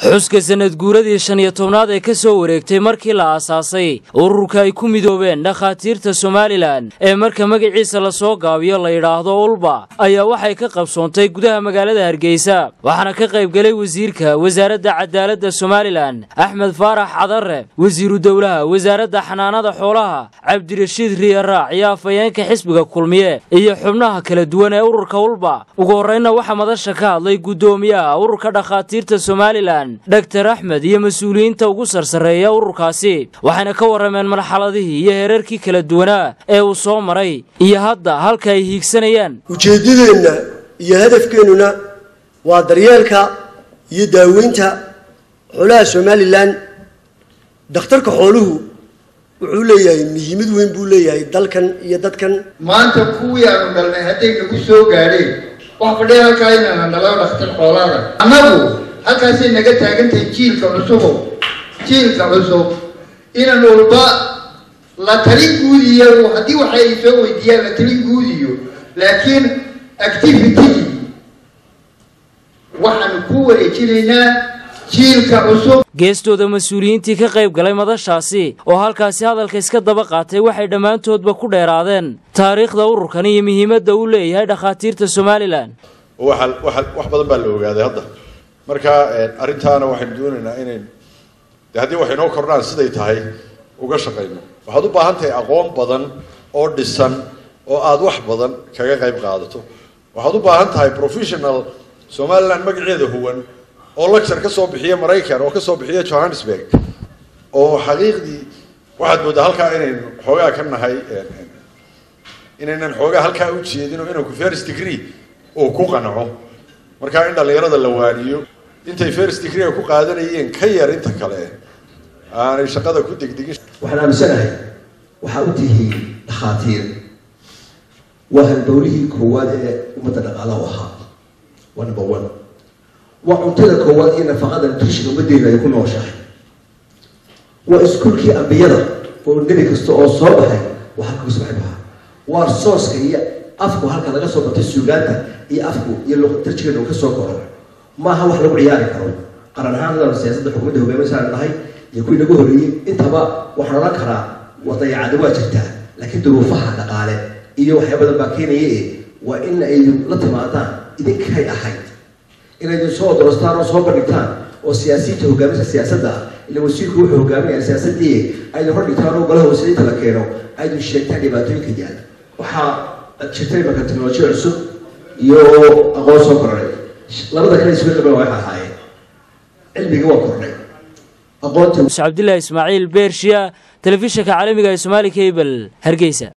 xuska sanad guuradii shan iyo tobnaad ee ka soo wareegtay markii la aasaasay ururka ay ku midoobeen dhakhaatiirta somalilan ee marka magaciisa la soo gaabiyo la yidhaahdo ulba ayaa waxay ka qabsoontay gudaha magaalada hargeysa waxaana ka qaybgelay wasiirka wasaaradda cadaaladda somalilan axmed faarax cadare wasiiru dowlaha wasaaradda xanaanada xoolaha cabdirashiid riyaraac iyo afhayeenka xisbiga kulmiye iyo xubnaha kala duwan ee ururka ulba ugu horreynna waxaa madasha ka hadlay guddoomiyaha ururka dhakhaatiirta somalilan dhaktar axmed iyo mas'uuliyiinta ugu sarsareeya ururkaasi waxayna ka warrameen marxaladihii iyo heerarkii kala duwanaa ee uu soo maray iyo hadda halka ay hiigsanayaan. Ujeeddadeenna iyo hadafkeennuna waa daryeelka iyo daaweynta xoolaha somalilan. Dhakhtarka xooluhu wuxuu leeyahay muhiimad weyn buu leeyahay dalkan iyo dadkan. Maanta kuwii aanu dhalnay hadday nagu soo gaadheen wax fadhiya halkaa inaana nalo dhakhtar xoolaada. Annagu halkaasay naga taagantahay jiilka cusubo jiilka cusub. Inan walba la talin guudiyo. Haddii waxa ay soo weydiiyaan la talin guudiyo. Laakiin activitygii waxaanu ku wareejinaynaa jiilka cusub. Geestooda mas'uuliyiintii ka qayb galay madashaasi oo halkaasi hadalka iska daba qaatay waxay dhammaantoodba ku dheeraadeen. Taariikhda ururkan iyo muhiimadda uu leeyahay dhakhaatiirta somalilan. Wax badan baa la ogaaday hadda marka arrintaana waxaynu doonaynaa inayn de haddii wax inoo kordhaan siday tahay uga shaqayno. Waxaad u baahan tahay aqoon badan oo dhisan oo aada wax badan kaga qayb qaadato. Waxaad u baahan tahay professional somaliland magaceeda huwan oo lecture ka soo bixiya maraykan oo ka soo bixiya johannesburg oo xaqiiqdii waxaad moodaa halkaa inaynu xoogaa ka nahay inaynan xoogaa halkaa u jeedino inanku first degree uu ku qanco markaa in dhallinyarada la waaniyo intay first degree ku qaadanayeen ka yar inta kale aanay shaqada ku degdegin. Waxaan aaminsanahay waxaa u tihiin dhakhaatiir. Waa halbowlihii koowaad ee ummadda dhaqaalaha ahaa. Waa number one. Waa cuntada koowaad iyo nafaqada nutrition ummaddeena ay ku nooshahay. Waa iskuulkii ambiyada oo nebi kasta oo soo baxay waa halka ka soo baxay bahaa waa sooska iyo afku halka laga soo batay suugaanta iyo afku iyo darjigeena uu ka soo koro maaha wax lagu ciyaari karo. Qaran ahaan siyaasadda xukuumadda hogaaminsaan nahay iyo kuwii nagu horreeyey intaba waxaan odhan karaa wadayacada waa jirtaa laakiin duruufaha dhaqaale iyo waxyaa badan baa keenaya e waa in ay la timaadaan idinkay ahayd. Inaydin soo odorostaan oo soo bandhigtaan oo siyaasiyiinta hogaaminta siyaasadda ah ila wasiirku wuxuu hogaaminaya siyaasadii aydin hordhigtaan oo golaha wasiiriinta la keeno aydin sheegtaan dhibaatooyinka yaal waxaa jirtay marka teknolojiya cusub iyo aqoon soo kordhay labada kale isuga qaban waxay ahaayeen cilmiga waa kordhay. Aqoonta cabdilaahi ismaaciil beershiya telefishinka caalamiga ee somaali cable hargeysa